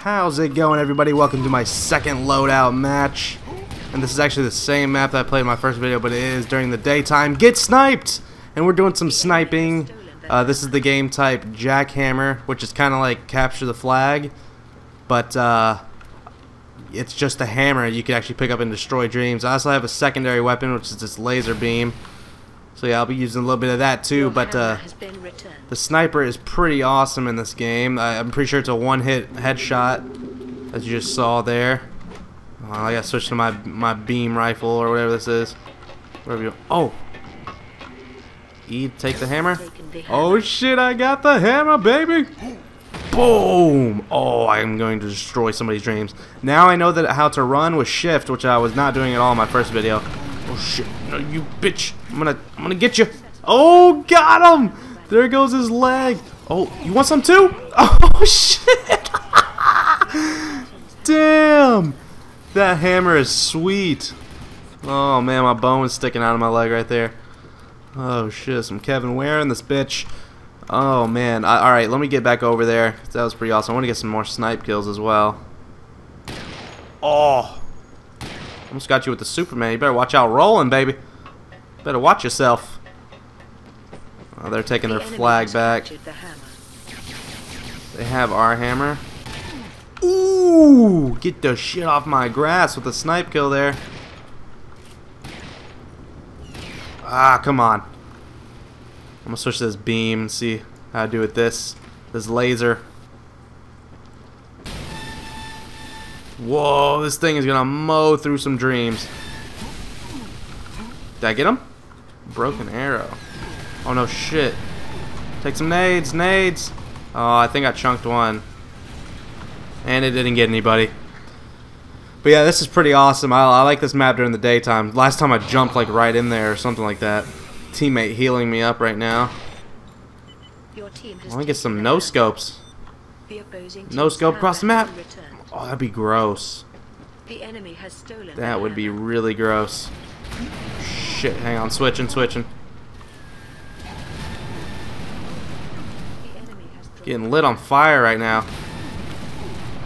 How's it going everybody? Welcome to my second loadout match. And this is actually the same map that I played in my first video, but it is during the daytime. Get sniped! And we're doing some sniping. Uh, this is the game type Jackhammer, which is kind of like capture the flag. But uh, it's just a hammer you can actually pick up and destroy dreams. I also have a secondary weapon, which is this laser beam. So yeah, I'll be using a little bit of that too, but uh, the sniper is pretty awesome in this game. I, am pretty sure it's a one-hit headshot, as you just saw there. Uh, I gotta switch to my my beam rifle or whatever this is. Whatever you. Oh. E, take the hammer. Oh shit! I got the hammer, baby. Boom! Oh, I'm going to destroy somebody's dreams. Now I know that how to run with shift, which I was not doing at all in my first video. Shit! No, you bitch! I'm gonna, I'm gonna get you. Oh, got him! There goes his leg. Oh, you want some too? Oh shit! Damn! That hammer is sweet. Oh man, my bone is sticking out of my leg right there. Oh shit, some Kevin Ware in this bitch. Oh man, alright, let me get back over there. That was pretty awesome. I want to get some more snipe kills as well. Oh! Almost got you with the Superman. You better watch out rolling, baby. Better watch yourself. Oh, they're taking their flag back. They have our hammer. Ooh! Get the shit off my grass with the snipe kill there. Ah, come on. I'm gonna switch this beam and see how I do with this. This laser. Whoa, this thing is gonna mow through some dreams. Did I get him? Broken arrow. Oh no, shit. Take some nades, nades. Oh, I think I chunked one. And it didn't get anybody. But yeah, this is pretty awesome. I, I like this map during the daytime. Last time I jumped like right in there or something like that. Teammate healing me up right now. Let me get some no scopes. No scope across the map. Oh, that'd be gross. That would be really gross. Shit, hang on, switching, switching. Getting lit on fire right now.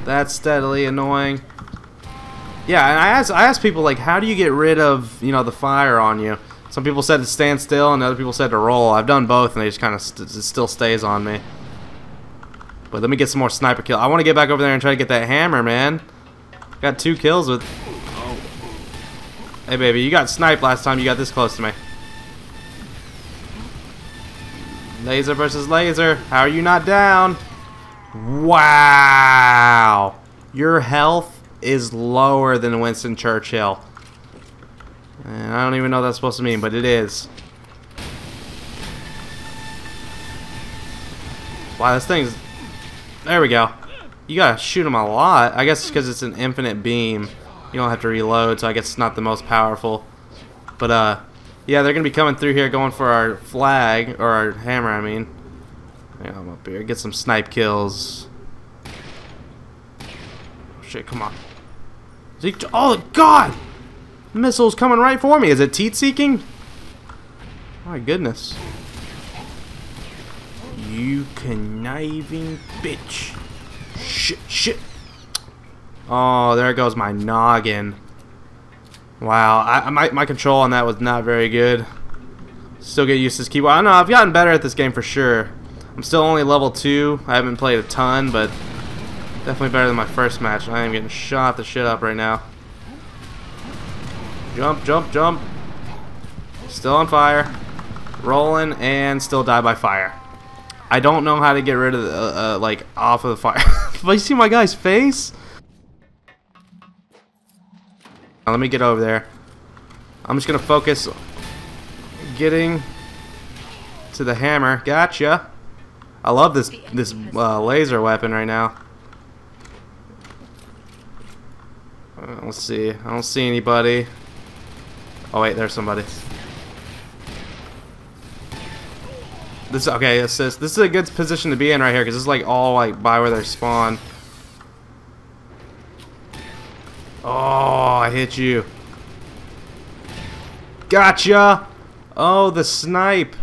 That's steadily annoying. Yeah, and I asked I asked people like, how do you get rid of you know the fire on you? Some people said to stand still, and other people said to roll. I've done both, and they just kind of st it still stays on me. But let me get some more sniper kill. I want to get back over there and try to get that hammer, man. Got two kills with. Hey, baby, you got sniped last time. You got this close to me. Laser versus laser. How are you not down? Wow. Your health is lower than Winston Churchill. And I don't even know what that's supposed to mean, but it is. Wow, this thing's... There we go. You gotta shoot him a lot. I guess because it's an infinite beam. You don't have to reload, so I guess it's not the most powerful. But, uh... Yeah, they're gonna be coming through here going for our flag, or our hammer, I mean. Yeah, I'm up here. Get some snipe kills. Oh, shit, come on. Oh, God! Missiles coming right for me. Is it teat seeking? My goodness. You conniving bitch. Shit, shit. Oh, there goes my noggin. Wow, I, my, my control on that was not very good. Still get used to this keyboard. I don't know, I've gotten better at this game for sure. I'm still only level 2. I haven't played a ton, but definitely better than my first match. I am getting shot the shit up right now. Jump, jump, jump. Still on fire. Rolling and still die by fire. I don't know how to get rid of the, uh, uh, like, off of the fire. but you see my guy's face? Now, let me get over there. I'm just to focus getting to the hammer. Gotcha. I love this this uh, laser weapon right now. Uh, let's see. I don't see anybody. Oh wait, there's somebody. This okay. Is this is a good position to be in right here because it's like all like by where they spawn. Oh, I hit you. Gotcha. Oh, the snipe.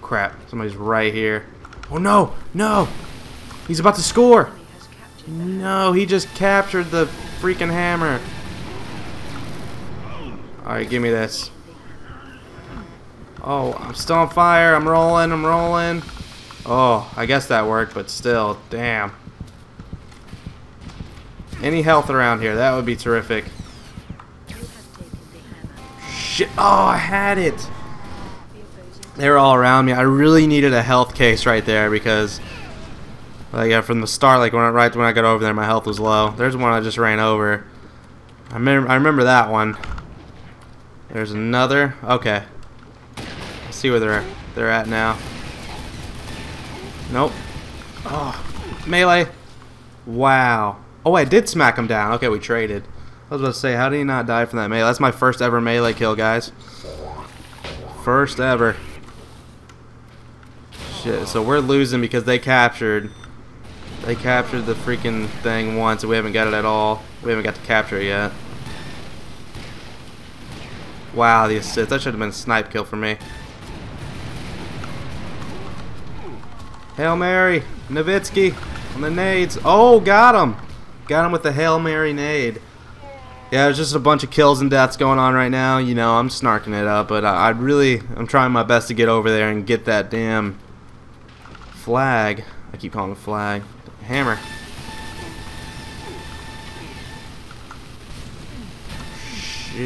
Crap, somebody's right here. Oh no, no. He's about to score. No, he just captured the freaking hammer. Alright, give me this. Oh, I'm still on fire. I'm rolling, I'm rolling. Oh, I guess that worked, but still, damn. Any health around here, that would be terrific. Shit, oh, I had it. They were all around me. I really needed a health case right there because, like, yeah, from the start, like when I, right when I got over there, my health was low. There's one I just ran over. I I remember that one. There's another. Okay. See where they're they're at now. Nope. Oh, melee. Wow. Oh, I did smack him down. Okay, we traded. I was about to say, how did he not die from that melee? That's my first ever melee kill, guys. First ever. Shit, so we're losing because they captured. They captured the freaking thing once, and we haven't got it at all. We haven't got to capture it yet. Wow, the assist. That should have been a snipe kill for me. Hail Mary. Nowitzki on the nades. Oh, got him. Got him with the Hail Mary nade. Yeah, there's just a bunch of kills and deaths going on right now. You know, I'm snarking it up, but I, I really, I'm trying my best to get over there and get that damn flag. I keep calling it flag. Hammer. Shit.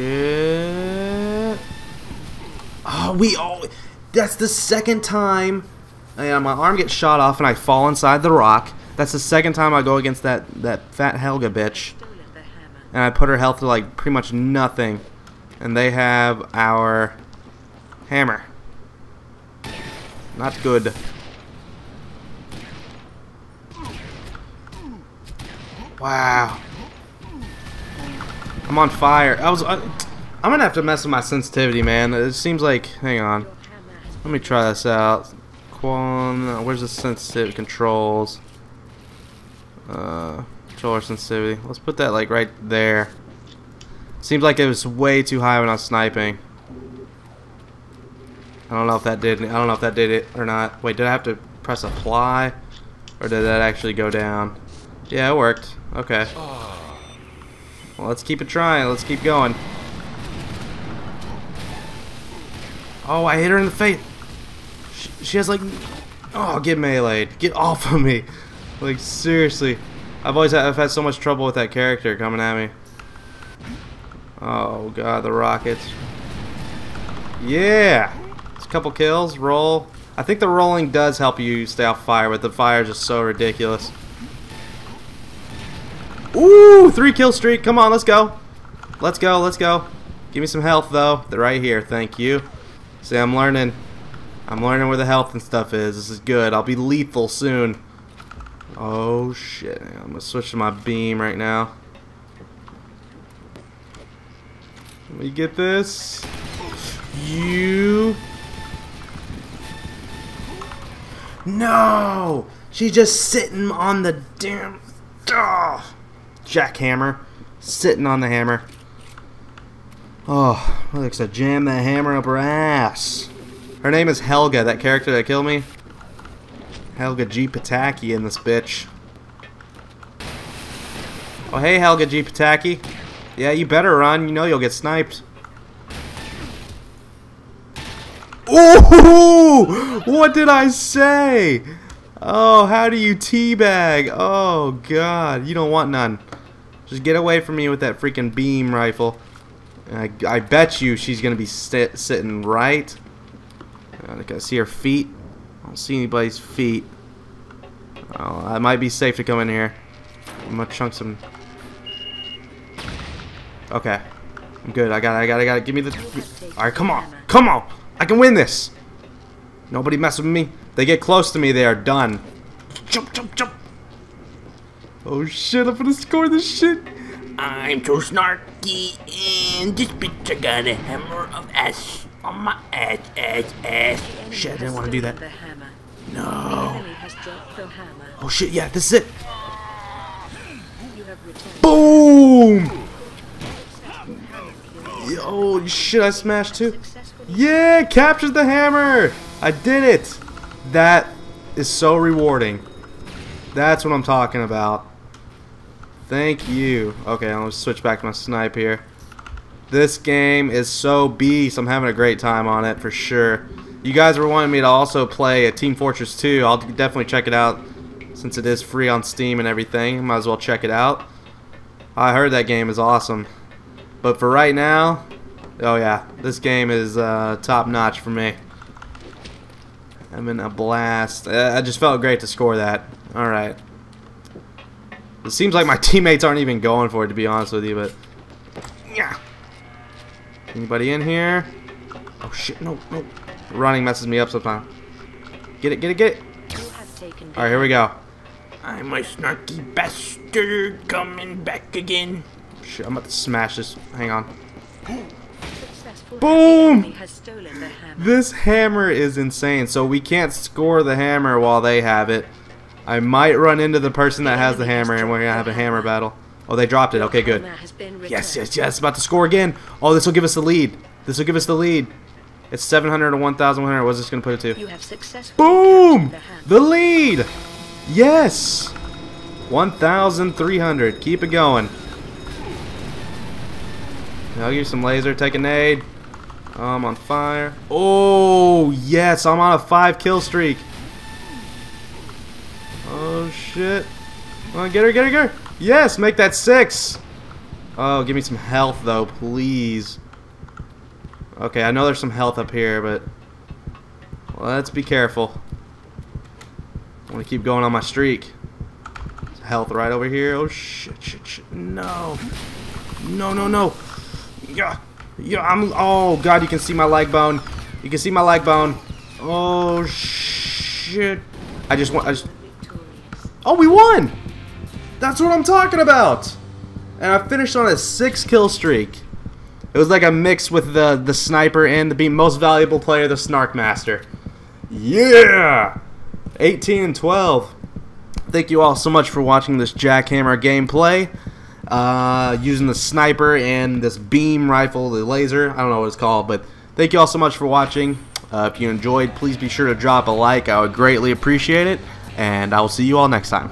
Oh, we all. That's the second time. And my arm gets shot off and I fall inside the rock. That's the second time I go against that that fat Helga bitch. And I put her health to like pretty much nothing. And they have our hammer. Not good. Wow. I'm on fire. I was. I, I'm gonna have to mess with my sensitivity, man. It seems like. Hang on. Let me try this out. Quan. Where's the sensitivity controls? Uh, controller sensitivity. Let's put that like right there. Seems like it was way too high when I was sniping. I don't know if that did. I don't know if that did it or not. Wait, did I have to press apply, or did that actually go down? Yeah, it worked. Okay. Well, let's keep it trying. Let's keep going. Oh, I hit her in the face. She, has like... Oh, get meleeed. Get off of me. Like, seriously. I've always had, I've had so much trouble with that character coming at me. Oh, God, the rockets. Yeah! It's a couple kills. Roll. I think the rolling does help you stay off fire, but the fire is just so ridiculous. Ooh, three kill streak. Come on, let's go. Let's go, let's go. Give me some health, though. They're right here. Thank you. See, I'm learning. I'm learning where the health and stuff is. This is good. I'll be lethal soon. Oh, shit. I'm going to switch to my beam right now. Let me get this. You. No! She's just sitting on the damn... Oh jackhammer sitting on the hammer. Oh, looks to jam that hammer up her ass. Her name is Helga, that character that killed me. Helga G. Pataki in this bitch. Oh, hey, Helga G. Pataki. Yeah, you better run. You know you'll get sniped. Ooh! What did I say? Oh, how do you teabag? Oh, God. You don't want none. Just get away from me with that freaking beam rifle. I, I bet you she's going to be sit, sitting right. Uh, I can see her feet. I don't see anybody's feet. Oh, it might be safe to come in here. I'm to chunk some... Okay. I'm good. I got. I got. I got. Give me the... Alright, come on. Come on. I can win this. Nobody mess with me. They get close to me, they are done. Jump, jump, jump. Oh shit, I'm gonna score this shit. I'm too snarky, and this bitch I got a hammer of ass on my ass, ass, ass. Shit, I didn't want to do that. No. Oh shit, yeah, this is it. Boom! Oh shit, I smashed two. Yeah, captured the hammer! I did it! That is so rewarding. That's what I'm talking about. Thank you. Okay, I'll switch back to my snipe here. This game is so beast. I'm having a great time on it for sure. You guys were wanting me to also play a Team Fortress 2. I'll definitely check it out since it is free on Steam and everything. Might as well check it out. I heard that game is awesome. But for right now, oh yeah, this game is uh, top notch for me. I'm in a blast. Uh, I just felt great to score that. Alright. It seems like my teammates aren't even going for it, to be honest with you, but... Yeah. Anybody in here? Oh shit, no, no. Running messes me up sometimes. Get it, get it, get it. Alright, here we go. I'm a snarky bastard coming back again. Shit, I'm about to smash this. Hang on. Boom! This hammer is insane. So we can't score the hammer while they have it. I might run into the person that has the hammer and we're going to have a hammer battle. Oh, they dropped it. Okay, good. Yes, yes, yes. About to score again. Oh, this will give us the lead. This will give us the lead. It's 700 to 1,100. What's this going to put it to? You have Boom! The lead! Yes! 1,300. Keep it going. I'll give you some laser. Take a nade. I'm on fire. Oh, yes. I'm on a five kill streak. Oh, shit. Come on, get her, get her, get her. Yes, make that six. Oh, give me some health, though, please. Okay, I know there's some health up here, but let's be careful. I want to keep going on my streak. Health right over here. Oh, shit, shit, shit. No. No, no, no. Yeah. Yeah, I'm... Oh, God, you can see my leg bone. You can see my leg bone. Oh, shit. I just want... I just... Oh, we won! That's what I'm talking about! And I finished on a six kill streak. It was like a mix with the, the sniper and the most valuable player, the Snark Master. Yeah! 18 and 12. Thank you all so much for watching this Jackhammer gameplay. Uh, using the sniper and this beam rifle, the laser. I don't know what it's called, but thank you all so much for watching. Uh, if you enjoyed, please be sure to drop a like. I would greatly appreciate it. And I will see you all next time.